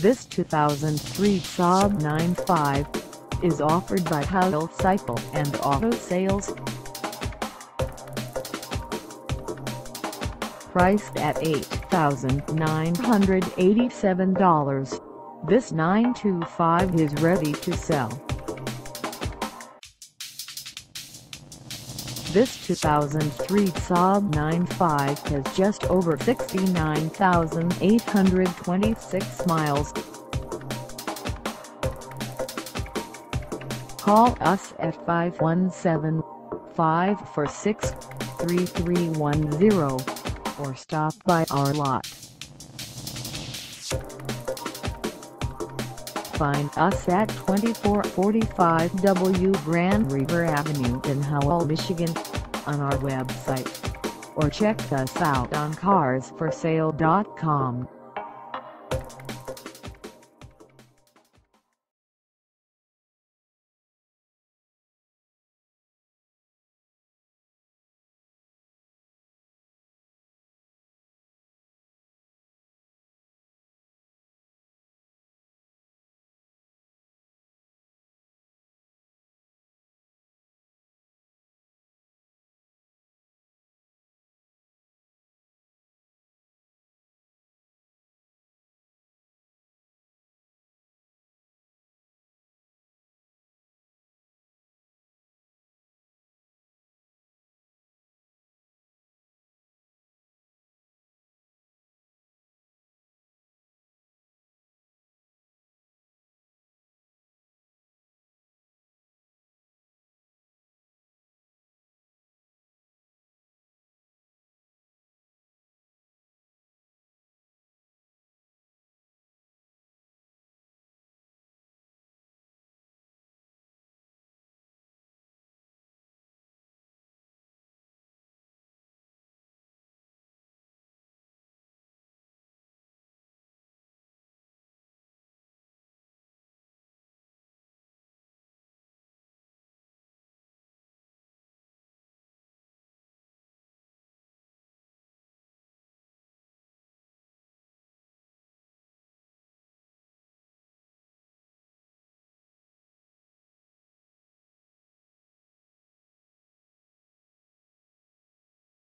This 2003 Saab 95 is offered by Howell Cycle and Auto Sales. Priced at $8,987, this 925 is ready to sell. This 2003 Saab 95 has just over 69,826 miles. Call us at 517-546-3310 or stop by our lot. Find us at 2445 W Grand River Avenue in Howell, Michigan, on our website, or check us out on carsforsale.com.